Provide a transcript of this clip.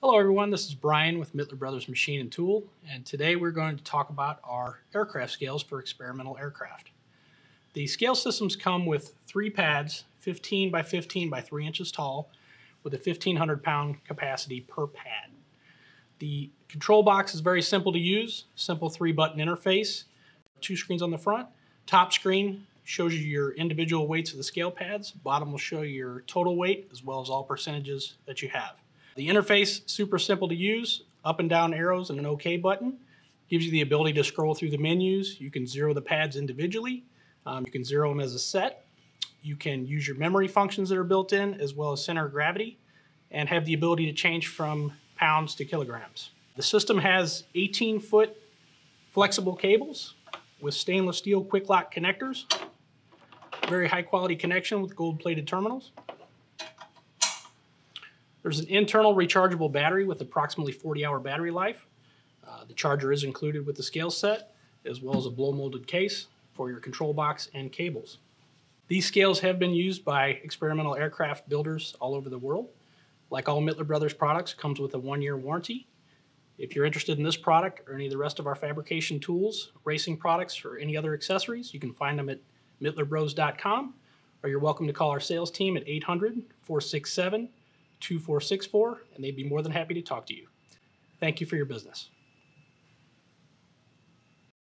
Hello everyone, this is Brian with Mittler Brothers Machine and Tool, and today we're going to talk about our aircraft scales for experimental aircraft. The scale systems come with three pads, 15 by 15 by 3 inches tall, with a 1500 pound capacity per pad. The control box is very simple to use, simple three button interface, two screens on the front. Top screen shows you your individual weights of the scale pads, bottom will show your total weight as well as all percentages that you have. The interface, super simple to use, up and down arrows and an OK button. Gives you the ability to scroll through the menus. You can zero the pads individually. Um, you can zero them as a set. You can use your memory functions that are built in as well as center of gravity and have the ability to change from pounds to kilograms. The system has 18 foot flexible cables with stainless steel quick lock connectors. Very high quality connection with gold plated terminals. There's an internal rechargeable battery with approximately 40 hour battery life. Uh, the charger is included with the scale set, as well as a blow molded case for your control box and cables. These scales have been used by experimental aircraft builders all over the world. Like all Mittler Brothers products, comes with a one-year warranty. If you're interested in this product or any of the rest of our fabrication tools, racing products, or any other accessories, you can find them at mittlerbros.com, or you're welcome to call our sales team at 800 467 2464, and they'd be more than happy to talk to you. Thank you for your business.